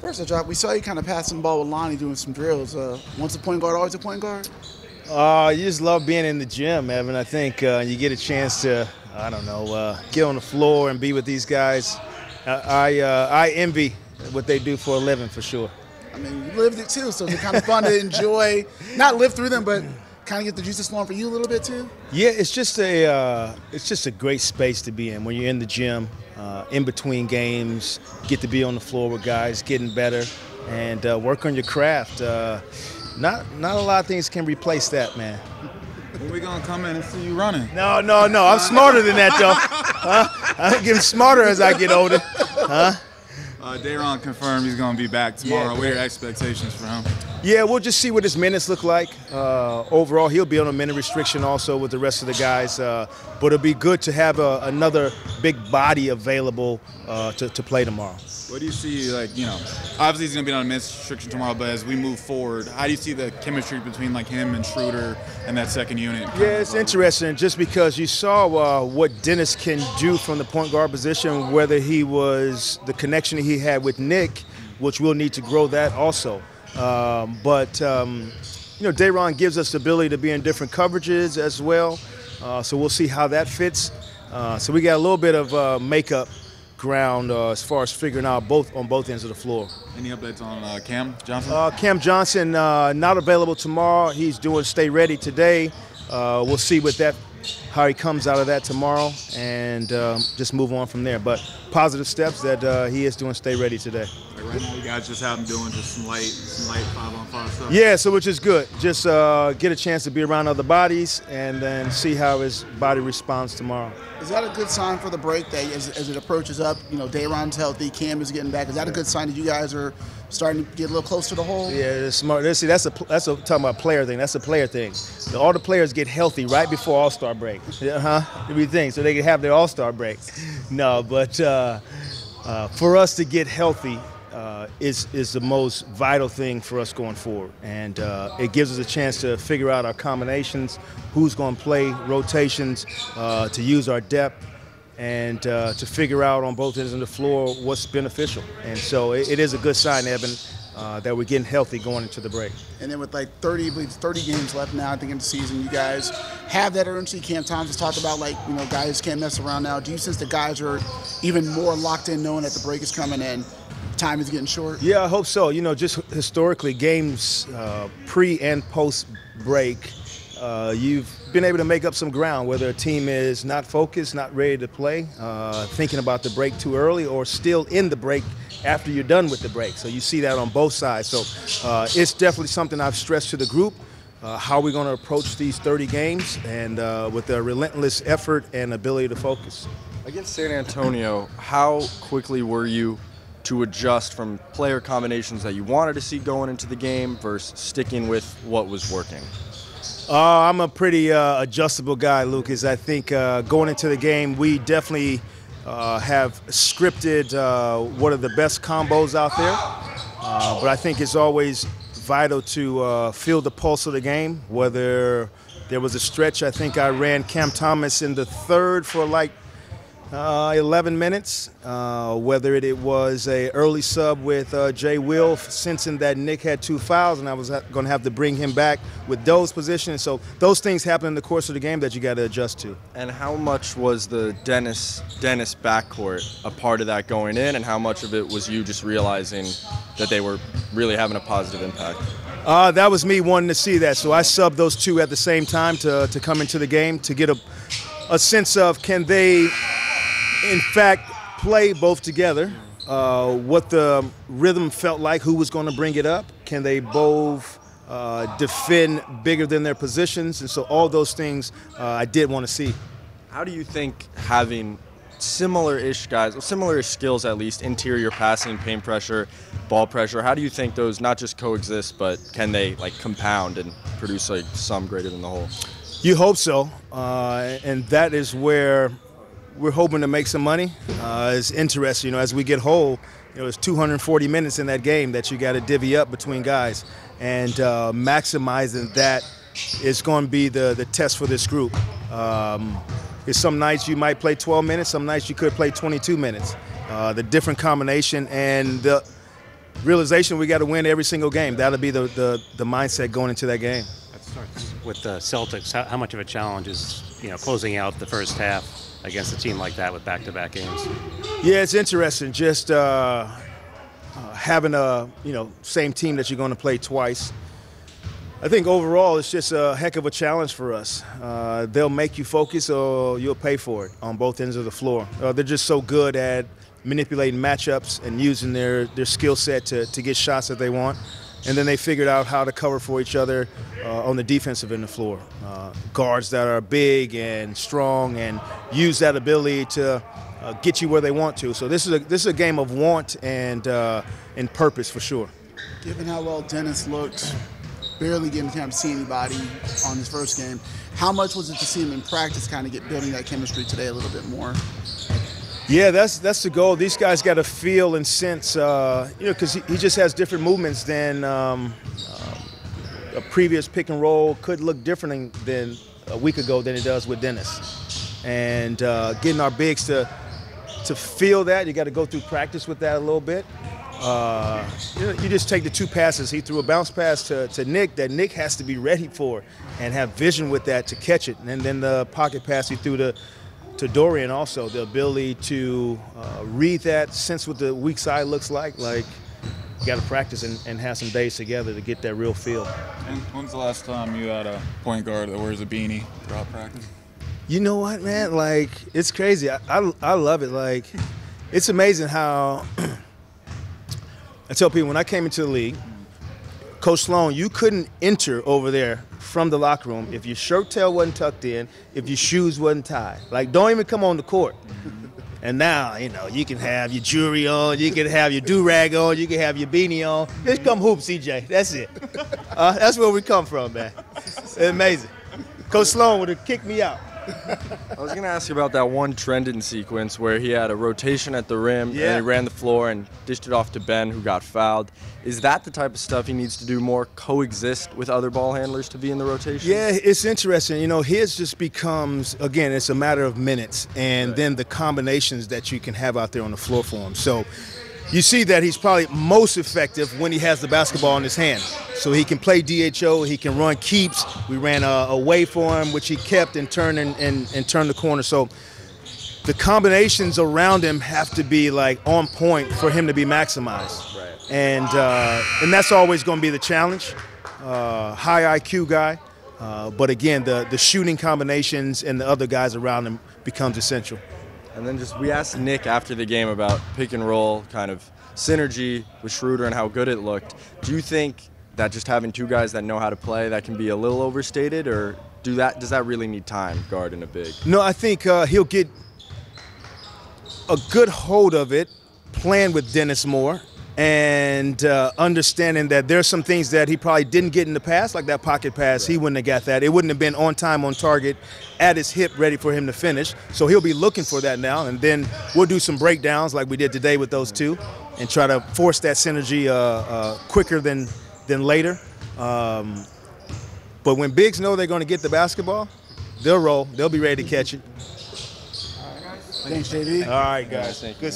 First, Jacque, we saw you kind of passing the ball with Lonnie doing some drills. Uh, once a point guard, always a point guard. Uh, you just love being in the gym, Evan. I think uh, you get a chance to, I don't know, uh, get on the floor and be with these guys. I uh, I envy what they do for a living for sure. I mean, you lived it too, so it's kind of fun to enjoy, not live through them, but kind of get the juices flowing for you a little bit too. Yeah, it's just a uh, it's just a great space to be in when you're in the gym, uh, in between games, get to be on the floor with guys, getting better, and uh, work on your craft. Uh, not not a lot of things can replace that, man. When we gonna come in and see you running? No, no, no. I'm smarter than that, though. Huh? I'm getting smarter as I get older. Huh? Uh, Day'Ron confirmed he's going to be back tomorrow. Yeah, what are your expectations for him? Yeah, we'll just see what his minutes look like. Uh, overall, he'll be on a minute restriction also with the rest of the guys. Uh, but it'll be good to have a, another big body available uh, to, to play tomorrow. What do you see, like, you know, obviously he's going to be on a minute restriction tomorrow, but as we move forward, how do you see the chemistry between, like, him and Schroeder and that second unit? Yeah, it's interesting just because you saw uh, what Dennis can do from the point guard position, whether he was the connection he had with Nick, which we'll need to grow that also. Um, but, um, you know, Day'Ron gives us the ability to be in different coverages as well. Uh, so we'll see how that fits. Uh, so we got a little bit of uh, makeup ground uh, as far as figuring out both on both ends of the floor. Any updates on uh, Cam Johnson? Uh, Cam Johnson uh, not available tomorrow. He's doing stay ready today. Uh, we'll see what that how he comes out of that tomorrow and um, just move on from there. But positive steps that uh, he is doing stay ready today. Like right now, you guys just have him doing just some light, some light five on five stuff. Yeah, so which is good. Just uh, get a chance to be around other bodies and then see how his body responds tomorrow. Is that a good sign for the break that as, as it approaches up, you know, Day'Ron's healthy, Cam is getting back? Is that a good sign that you guys are starting to get a little closer to the whole? Yeah, it's smart. See, that's a that's a talking about player thing. That's a player thing. All the players get healthy right before All Star break. Yeah, huh? Everything, so they can have their All Star break. No, but uh, uh, for us to get healthy. Uh, is is the most vital thing for us going forward, and uh, it gives us a chance to figure out our combinations, who's going to play, rotations, uh, to use our depth, and uh, to figure out on both ends of the floor what's beneficial. And so it, it is a good sign, Evan, uh, that we're getting healthy going into the break. And then with like 30, I believe 30 games left now, I think in the season, you guys have that urgency. Cam Thomas has talked about like, you know, guys can't mess around now. Do you sense the guys are even more locked in knowing that the break is coming and time is getting short? Yeah, I hope so. You know, just historically, games uh, pre and post break, uh, you've been able to make up some ground, whether a team is not focused, not ready to play, uh, thinking about the break too early, or still in the break after you're done with the break. So you see that on both sides. So uh, it's definitely something I've stressed to the group. Uh, how are we going to approach these 30 games and uh, with a relentless effort and ability to focus. Against San Antonio, how quickly were you to adjust from player combinations that you wanted to see going into the game versus sticking with what was working? Uh, I'm a pretty uh, adjustable guy, Lucas. I think uh, going into the game, we definitely uh, have scripted uh, what are the best combos out there. Uh, but I think it's always vital to feel the pulse of the game. Whether there was a stretch, I think I ran Cam Thomas in the third for like uh, 11 minutes. Uh, whether it, it, was a early sub with uh, Jay Will, sensing that Nick had two fouls, and I was going to have to bring him back with those positions. So those things happen in the course of the game that you got to adjust to. And how much was the Dennis Dennis backcourt a part of that going in, and how much of it was you just realizing that they were really having a positive impact? Uh, that was me wanting to see that. So I subbed those two at the same time to, to come into the game to get a, a sense of can they in fact, play both together. Uh, what the rhythm felt like, who was going to bring it up, can they both uh, defend bigger than their positions, and so all those things uh, I did want to see. How do you think having similar-ish guys, similar skills at least, interior passing, paint pressure, ball pressure, how do you think those not just coexist, but can they like compound and produce like some greater than the whole? You hope so, uh, and that is where we're hoping to make some money. Uh, it's interesting, you know, as we get whole, you know, it's 240 minutes in that game that you got to divvy up between guys, and uh, maximizing that is going to be the the test for this group. Um, some nights you might play 12 minutes, some nights you could play 22 minutes. Uh, the different combination and the realization we got to win every single game. That'll be the, the, the mindset going into that game. Let's start with the Celtics. How, how much of a challenge is you know closing out the first half against a team like that with back-to-back games? Yeah, it's interesting. Just uh, uh, having a you know same team that you're going to play twice. I think overall it's just a heck of a challenge for us. Uh, they'll make you focus or you'll pay for it on both ends of the floor. Uh, they're just so good at manipulating matchups and using their, their skill set to, to get shots that they want. And then they figured out how to cover for each other uh, on the defensive end of the floor. Uh, guards that are big and strong and use that ability to uh, get you where they want to. So this is a, this is a game of want and, uh, and purpose for sure. Given how well Dennis looked, barely getting time to see anybody on his first game, how much was it to see him in practice kind of get building that chemistry today a little bit more? Yeah, that's that's the goal. These guys got to feel and sense, uh, you know, because he, he, just has different movements than um, uh, a previous pick and roll could look different than a week ago than it does with Dennis. And uh, getting our bigs to to feel that, you got to go through practice with that a little bit. Uh, you, know, you, just take the two passes. He threw a bounce pass to, to Nick that Nick has to be ready for and have vision with that to catch it. And then the pocket pass he threw to to Dorian also the ability to uh, read that, sense what the weak side looks like. Like you got to practice and, and, have some days together to get that real feel. And when's the last time you had a point guard that wears a beanie throughout practice? You know what, man? Like it's crazy. I I, I love it. Like it's amazing how I tell people when I came into the league, Coach Sloan, you couldn't enter over there from the locker room if your shirt tail wasn't tucked in, if your shoes wasn't tied. Like, don't even come on the court. And now, you know, you can have your jewelry on, you can have your do rag on, you can have your beanie on. Just come hoop, CJ. That's it. Uh, that's where we come from, man. It's amazing. Coach Sloan would have kicked me out. I was going to ask you about that one Trendon sequence where he had a rotation at the rim yeah. and he ran the floor and dished it off to Ben, who got fouled. Is that the type of stuff he needs to do more, coexist with other ball handlers to be in the rotation? Yeah, it's interesting. You know, his just becomes, again, it's a matter of minutes and right. then the combinations that you can have out there on the floor for him. So, you see that he's probably most effective when he has the basketball in his hand. So he can play DHO, he can run keeps. We ran a, away for him, which he kept and turned and, and, and turned the corner. So the combinations around him have to be like on point for him to be maximized. Right. And uh, and that's always going to be the challenge. Uh, high IQ guy, uh, but again, the the shooting combinations and the other guys around him becomes essential. And then just we asked Nick after the game about pick and roll kind of synergy with Schroeder and how good it looked. Do you think that just having two guys that know how to play that can be a little overstated, or do that does that really need time guarding a big? No, I think uh, he'll get a good hold of it playing with Dennis more and uh, understanding that there's some things that he probably didn't get in the past, like that pocket pass. Right. He wouldn't have got that. It wouldn't have been on time, on target, at his hip, ready for him to finish. So he'll be looking for that now, and then we'll do some breakdowns like we did today with those two, and try to force that synergy uh, uh, quicker than than later. Um, but when bigs know they're going to get the basketball, they'll roll. They'll be ready to catch it. Thanks, JV. All right, guys. Good.